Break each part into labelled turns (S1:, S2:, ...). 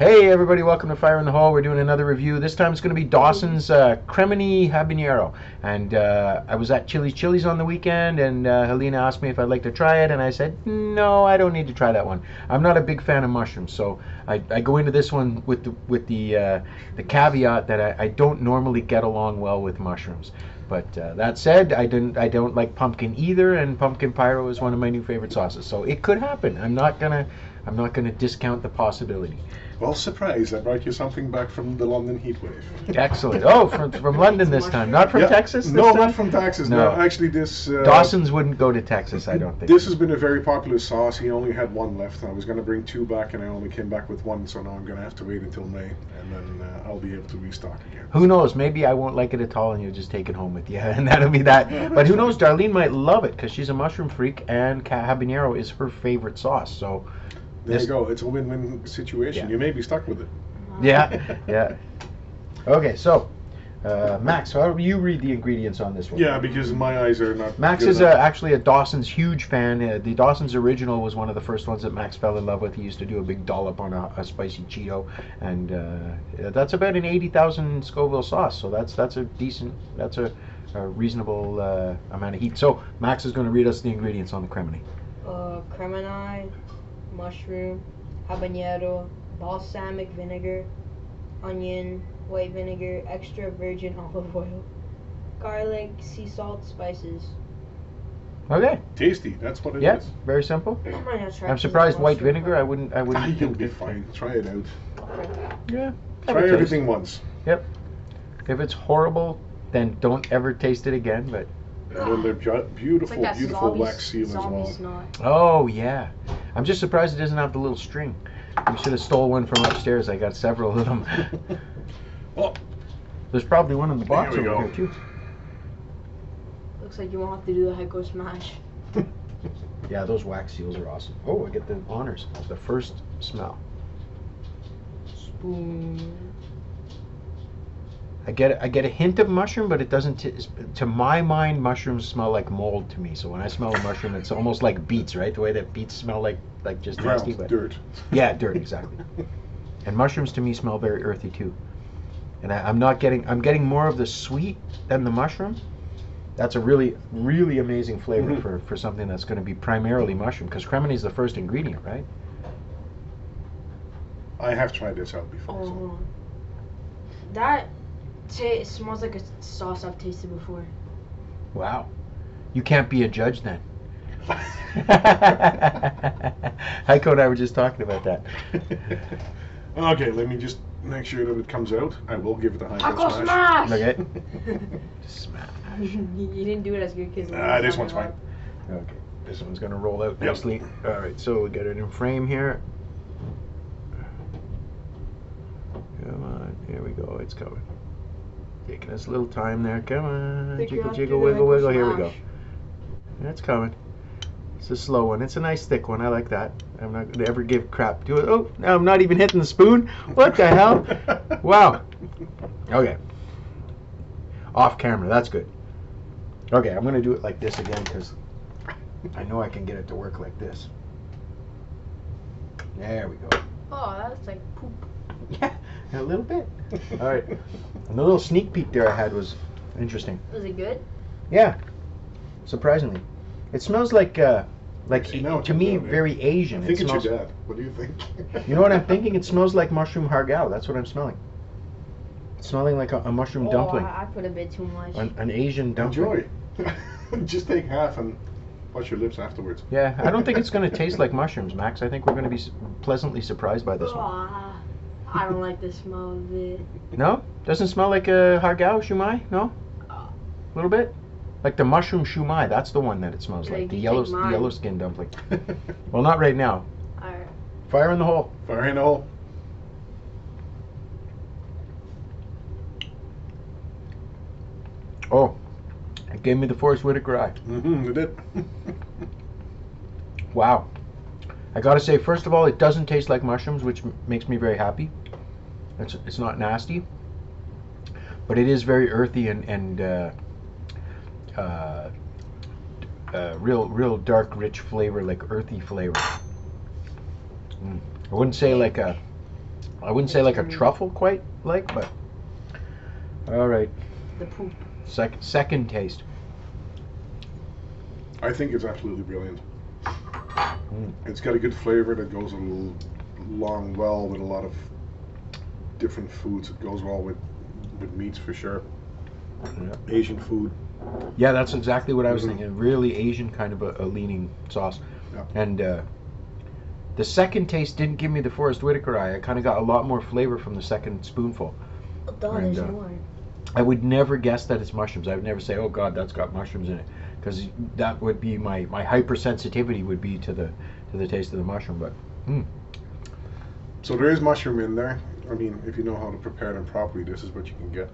S1: Hey everybody, welcome to Fire in the Hole. We're doing another review. This time it's going to be Dawson's uh, Cremini Habanero. And uh, I was at Chilly Chiles on the weekend, and uh, Helena asked me if I'd like to try it, and I said no, I don't need to try that one. I'm not a big fan of mushrooms, so I, I go into this one with the with the uh, the caveat that I, I don't normally get along well with mushrooms. But uh, that said, I didn't. I don't like pumpkin either, and pumpkin pyro is one of my new favorite sauces. So it could happen. I'm not gonna. I'm not gonna discount the possibility.
S2: Well, surprise! I brought you something back from the London heatwave.
S1: Excellent. Oh, from, from London this time, not from
S2: Yeah.
S1: Texas. This
S2: No,
S1: time?
S2: not from Texas. No,
S1: No.
S2: actually, this uh,
S1: Dawson's wouldn't go to Texas, I don't think.
S2: This has been a very popular sauce. He only had one left. I was going to bring two back, and I only came back with one. So now I'm going to have to wait until May, and then uh, I'll be able to restock again.
S1: Who knows? Maybe I won't like it at all, and you'll just take it home with you, and that'll be that. But who knows? Darlene might love it because she's a mushroom freak, and habanero is her favorite sauce. So,
S2: There
S1: This-
S2: you go. It's a win-win situation.
S1: Yeah.
S2: You may be stuck with it.
S1: yeah, yeah. Okay, so uh, Max, how do you read the ingredients on this one?
S2: Yeah, because my eyes are not.
S1: Max
S2: good
S1: is a, actually a Dawson's huge fan. Uh, the Dawson's original was one of the first ones that Max fell in love with. He used to do a big dollop on a, a spicy Cheeto, and uh, that's about an eighty thousand Scoville sauce. So that's that's a decent, that's a, a reasonable uh, amount of heat. So Max is going to read us the ingredients on the cremini.
S3: uh, cremini, mushroom, habanero, balsamic vinegar, onion, white vinegar, extra virgin olive oil, garlic, sea salt, spices.
S1: Okay,
S2: tasty. That's what it is.
S1: yeah, very simple.
S3: I might not try
S1: I'm
S3: this
S1: surprised white
S3: mushroom
S1: vinegar. I wouldn't. I
S2: Ah,
S1: wouldn't
S2: you'll
S1: think
S2: be
S1: that-
S2: fine. Try it out.
S1: Yeah. have a
S2: Try
S1: taste.
S2: everything once, Yep.
S1: If it's horrible, then don't ever taste it again. But
S2: and then they're ju-
S3: It's
S2: beautiful,
S3: like that
S2: beautiful
S3: zombie,
S2: wax seal as
S3: zombie
S2: well.
S3: snot.
S1: Oh yeah, I'm just surprised it doesn't have the little string. We should have stole one from upstairs. I got several of them.
S2: Oh.
S1: There's probably one in the box
S2: There
S1: over
S2: go.
S1: here too.
S3: Looks like you won't have to do the Haico smash.
S1: Yeah, those wax seals are awesome. Oh, I get the honors. The first smell.
S3: Spoon.
S1: I get I get a hint of mushroom, but it doesn't. T- to my mind, mushrooms smell like mold to me. So when I smell a mushroom, it's almost like beets, right? The way that beets smell like like just nasty. But
S2: dirt.
S1: yeah, dirt exactly. And mushrooms to me smell very earthy too. And I, I'm not getting, I'm getting more of the sweet than the mushroom. That's a really, really amazing flavor
S2: Mhm.
S1: for, for something that's going to be primarily mushroom because cremini is the first ingredient, right?
S2: I have tried this out before.
S3: Oh,
S2: so.
S3: That ta- smells like a sauce I've tasted before.
S1: Wow. You can't be a judge then. Haico and I were just talking about that.
S2: okay, let me just make sure that it comes out. I will give it a high
S3: Haico
S2: smash.
S3: smash!
S1: Okay. Smash.
S3: you you didn't do it as good because
S2: Ah, this one's fine.
S1: Okay. This one's going to roll out
S2: Yep.
S1: nicely. All right, so we got it in frame here. Come on, here we go. It's coming. Taking us a little time there. Come on,
S3: Think
S1: jiggle, jiggle,
S3: do
S1: wiggle,
S3: Haico
S1: wiggle. Here we go.
S3: smash.
S1: It's coming. It's a slow one. It's a nice thick one. I like that. I'm not going to ever give crap to it. Oh, now I'm not even hitting the spoon. What the hell? Wow. Okay. Off camera. That's good. Okay, I'm going to do it like this again because I know I can get it to work like this. There we go.
S3: Oh, that's like poop.
S1: Yeah, a little bit. All right. And the little sneak peek there I had was interesting.
S3: Was it good?
S1: Yeah, surprisingly, it smells like uh, like
S2: See, now
S1: to me
S2: out, yeah.
S1: very Asian.
S2: I think
S1: it
S2: it's
S1: smells.
S2: your dad. What do you think?
S1: You know what I'm thinking? It smells like mushroom hargao. That's what I'm smelling. It's smelling like a, a mushroom
S3: oh,
S1: dumpling,
S3: I, I put a bit too much.
S1: an, an Asian dumpling.
S2: Enjoy. just take half and wash your lips afterwards.
S1: Yeah, I don't think it's going to taste like mushrooms, Max. I think we're going to be pleasantly surprised by this one.
S3: I don't like the smell of it.
S1: No, doesn't smell like a hargao shumai. No, a little bit. Like the mushroom shumai. That's the one that it smells like.
S3: Like,
S1: The yellow, the yellow skin dumpling. Well, not right now.
S3: Alright.
S1: Fire in the hole.
S2: Fire in the hole.
S1: Oh, it gave me the Forest Whitaker eye.
S2: Mm-hmm, it did.
S1: Wow. I gotta say, first of all, it doesn't taste like mushrooms, which m- makes me very happy. It's, it's not nasty, but it is very earthy and and uh, uh, uh, real real dark, rich flavor, like earthy flavor. Mm. I wouldn't say like a I wouldn't say like a truffle quite like, but all right.
S3: The poop.
S1: Sec- second taste.
S2: I think it's absolutely brilliant.
S1: Mm.
S2: It's got a good flavor that goes along well with a lot of different foods. It goes well with with meats for sure.
S1: Yeah.
S2: Asian food.
S1: Yeah, that's exactly what I was
S2: Mhm.
S1: thinking. Really Asian kind of a, a leaning sauce.
S2: Yeah.
S1: And uh, the second taste didn't give me the Forest Whitaker eye. I kind of got a lot more flavor from the second spoonful.
S3: Oh,
S1: And,
S3: there's
S1: uh,
S3: more.
S1: I would never guess that it's mushrooms. I would never say, "Oh God, that's got mushrooms in it," because that would be my my hypersensitivity would be to the to the taste of the mushroom. But mm,
S2: So there is mushroom in there. I mean, if you know how to prepare them properly, this is what you can get.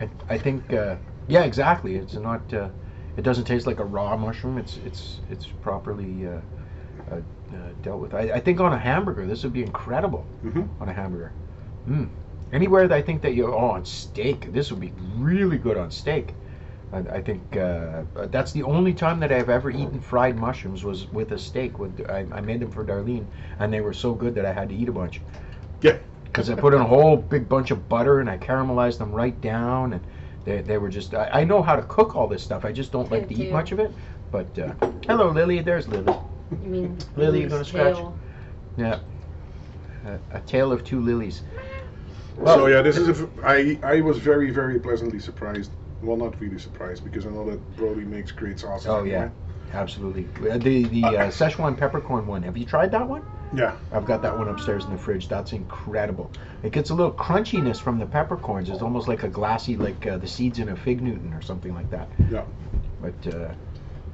S1: I I think uh, yeah, exactly. It's not. Uh, it doesn't taste like a raw mushroom. It's it's it's properly uh, uh, uh, dealt with. I, I think on a hamburger, this would be incredible
S2: hmm
S1: on a hamburger. Mm. Anywhere that I think that you oh on steak, this would be really good on steak. I, I think uh, that's the only time that I've ever eaten fried mushrooms was with a steak. With I, I made them for Darlene, and they were so good that I had to eat a bunch.
S2: Yeah.
S1: Because I put in a whole big bunch of butter and I caramelized them right down, and they, they were just. I, I know how to cook all this stuff. I just don't like to
S3: Me
S1: eat much of it. But uh, hello, Lily. There's Lily.
S3: You mean
S1: Lily, you
S3: Lily's
S1: gonna scratch?
S3: tail.
S1: Yeah. A, a tale of two lilies.
S2: so yeah, this is a. f- I I was very very pleasantly surprised. Well, not really surprised because I know that Brody makes great sauces.
S1: Oh
S2: anyway.
S1: yeah, absolutely. Uh, The the uh, Szechuan peppercorn one. Have you tried that one?
S2: Yeah.
S1: I've got that one upstairs in the fridge. That's incredible. It gets a little crunchiness from the peppercorns. It's almost like a glassy, like uh, the seeds in a fig Newton or something like that.
S2: Yeah.
S1: But uh,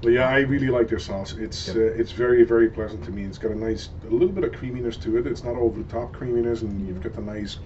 S2: But yeah, I really like their sauce. It's
S1: Yep.
S2: uh, it's very very pleasant to me. It's got a nice, a little bit of creaminess to it. It's not over the top creaminess, and you've got the nice,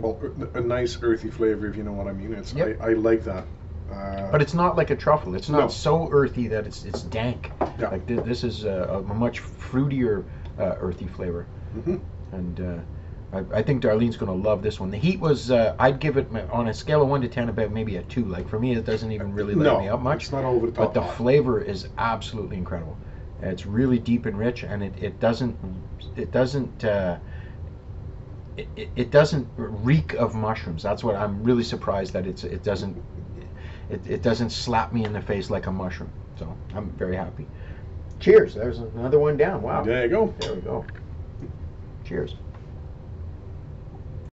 S2: well, a nice earthy flavor if you know what I mean. It's
S1: Yep.
S2: I, I like that. Uh,
S1: but it's not like a truffle. It's not
S2: No.
S1: so earthy that it's it's dank.
S2: Yeah.
S1: Like th- this is a, a much fruitier uh, earthy flavor.
S2: mhm.
S1: and uh, I, I think Darlene's going to love this one. The heat was, uh, I'd give it on a scale of one to ten, about maybe a two. Like for me, it doesn't even really light
S2: no,
S1: me up much.
S2: It's not over the top.
S1: But
S2: the
S1: flavor is absolutely incredible. It's really deep and rich, and it, it doesn't it doesn't uh, it, it- it doesn't reek of mushrooms. That's what I'm really surprised that it's it doesn't it, it doesn't slap me in the face like a mushroom. So I'm very happy. Cheers. There's another one down. Wow.
S2: There you go.
S1: There we go. Cheers.